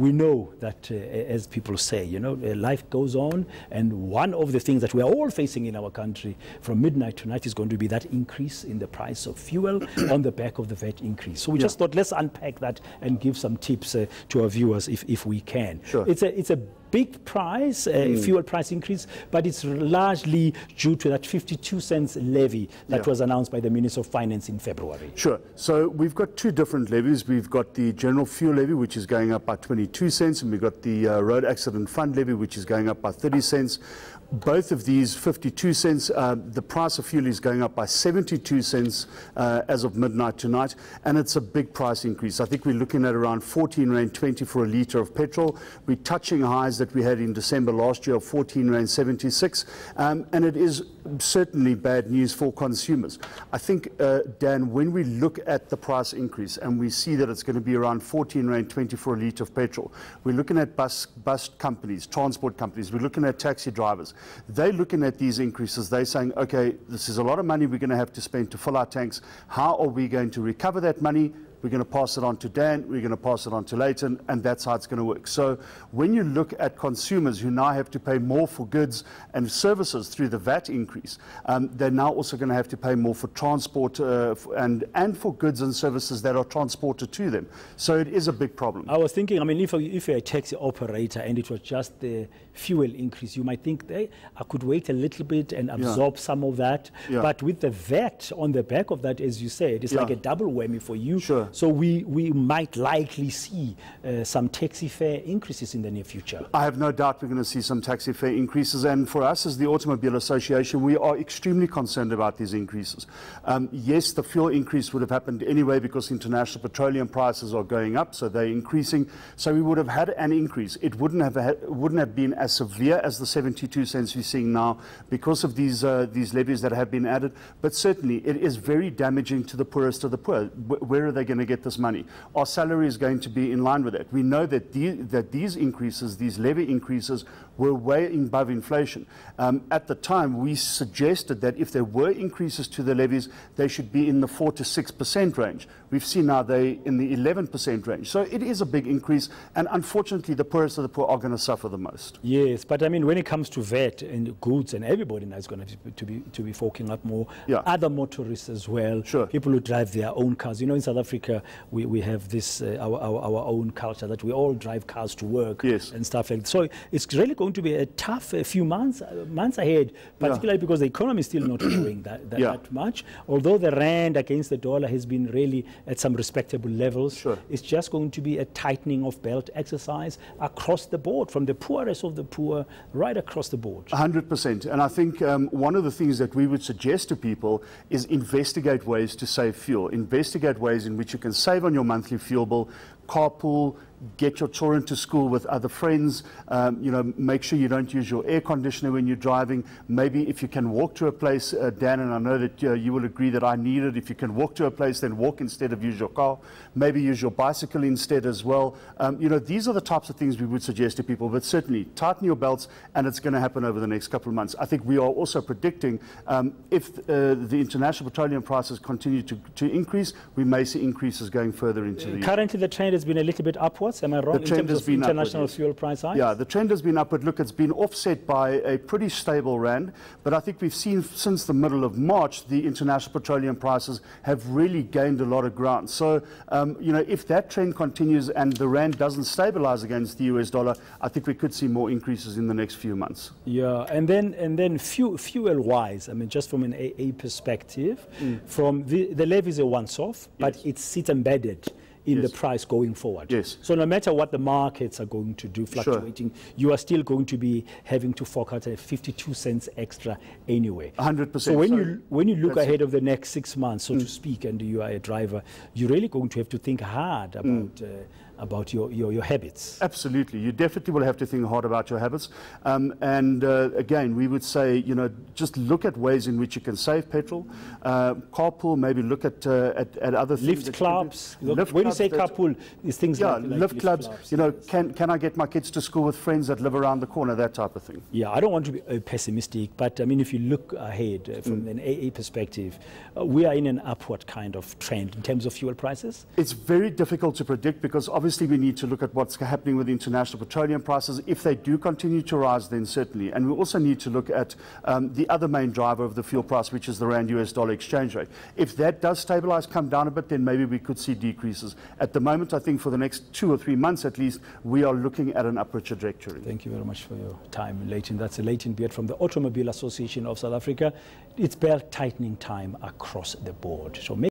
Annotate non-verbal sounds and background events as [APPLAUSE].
we know that, uh, as people say, you know, uh, life goes on, and one of the things that we are all facing in our country from midnight tonight is going to be that increase in the price of fuel [COUGHS] on the back of the VAT increase. So we Yeah. just thought let's unpack that and give some tips uh, to our viewers if, if we can. Sure. It's a it's a big price, uh, fuel price increase, but it's largely due to that 52 cents levy that Yeah. was announced by the Minister of Finance in February. Sure. So we've got two different levies. We've got the general fuel levy, which is going up by 22 cents, and we've got the uh, road accident fund levy, which is going up by 30 cents. Both of these 52 cents, uh, the price of fuel is going up by 72 cents uh, as of midnight tonight, and it's a big price increase. I think we're looking at around 14 rand 20 for a litre of petrol. We're touching highs that we had in December last year of 14 rand 76, um, and it is certainly bad news for consumers. I think, uh, Dan, when we look at the price increase and we see that it's going to be around 14 rand 20 for a litre of petrol, we're looking at bus, bus companies, transport companies, we're looking at taxi drivers. They're looking at these increases. They're saying, okay, this is a lot of money we're going to have to spend to fill our tanks. How are we going to recover that money? We're going to pass it on to Dan, we're going to pass it on to Layton, and that's how it's going to work. So when you look at consumers who now have to pay more for goods and services through the VAT increase, um, they're now also going to have to pay more for transport uh, and, and for goods and services that are transported to them. So it is a big problem. I was thinking, I mean, if, if you're a taxi operator and it was just the fuel increase, you might think, hey, I could wait a little bit and absorb some of that. Yeah. But with the VAT on the back of that, as you said, it's like a double whammy for you. Sure. So we, we might likely see uh, some taxi fare increases in the near future. I have no doubt we're going to see some taxi fare increases, and for us as the Automobile Association, we are extremely concerned about these increases. Um, yes, the fuel increase would have happened anyway because international petroleum prices are going up, so they're increasing. So we would have had an increase. It wouldn't have had, wouldn't have been as severe as the 72 cents we're seeing now because of these uh, these levies that have been added. But certainly, it is very damaging to the poorest of the poor. Where are they going to get this money? Our salary is going to be in line with that. We know that, the, that these increases, these levy increases, were way above inflation. Um, at the time, we suggested that if there were increases to the levies, they should be in the 4 to 6% range. We've seen now they in the 11% range. So it is a big increase, and unfortunately, the poorest of the poor are going to suffer the most. Yes, but I mean, when it comes to VAT and goods, and everybody now is going to be, to be to be forking up more. Yeah. Other motorists as well. Sure. People who drive their own cars. You know, in South Africa, we, we have this uh, our, our our own culture that we all drive cars to work. Yes. And stuff like that. So it's really going to be a tough uh, few months uh, months ahead, particularly because the economy is still not [CLEARS THROAT] doing that, that, Yeah. that much. Although the rand against the dollar has been really at some respectable levels. Sure. It's just going to be a tightening of belt exercise across the board, from the poorest of the poor right across the board. 100%. And I think um, one of the things that we would suggest to people is investigate ways to save fuel. Investigate ways in which you can save on your monthly fuel bill, carpool, get your children to school with other friends. Um, you know, make sure you don't use your air conditioner when you're driving. Maybe if you can walk to a place, uh, Dan, and I know that uh, you will agree that I need it. If you can walk to a place, then walk instead of use your car. Maybe use your bicycle instead as well. Um, you know, these are the types of things we would suggest to people. But certainly, tighten your belts, and it's going to happen over the next couple of months. I think we are also predicting um, if uh, the international petroleum prices continue to, to increase, we may see increases going further into the year. Currently, the trend has been a little bit upwards. Am I wrong? The trend in terms has of been upward, international yes. fuel price hikes? Yeah, the trend has been upward. Look, it's been offset by a pretty stable rand, but I think we've seen since the middle of March the international petroleum prices have really gained a lot of ground. So, um, you know, if that trend continues and the rand doesn't stabilize against the US dollar, I think we could see more increases in the next few months. Yeah, and then and then fuel, fuel wise, I mean, just from an AA perspective, from the the levy is a once off, but it's it sits embedded in Yes. the price going forward. Yes. So no matter what the markets are going to do, fluctuating, you are still going to be having to fork out a 52 cents extra anyway. 100%. So when So you when you look that's it. ahead of the next six months, so to speak, and you are a driver, you're really going to have to think hard about uh, about your, your your habits. Absolutely. You definitely will have to think hard about your habits. Um, and uh, again, we would say, you know, just look at ways in which you can save petrol. Uh, carpool, maybe look at, uh, at, at other things. Lift that you can do. clubs. Look, Lift when you say carpool, it's things Yeah, like, like lift clubs, you know, can, can I get my kids to school with friends that live around the corner, that type of thing. Yeah, I don't want to be uh, pessimistic, but I mean, if you look ahead uh, from Mm. an AA perspective, uh, we are in an upward kind of trend in terms of fuel prices. It's very difficult to predict because obviously obviously we need to look at what's happening with international petroleum prices. If they do continue to rise, then certainly. And we also need to look at um, the other main driver of the fuel price, which is the rand US dollar exchange rate. If that does stabilize, come down a bit, then maybe we could see decreases. At the moment, I think for the next two or three months at least, we are looking at an upward trajectory. Thank you very much for your time, Layton. That's a Layton Beard from the Automobile Association of South Africa. It's belt tightening time across the board. So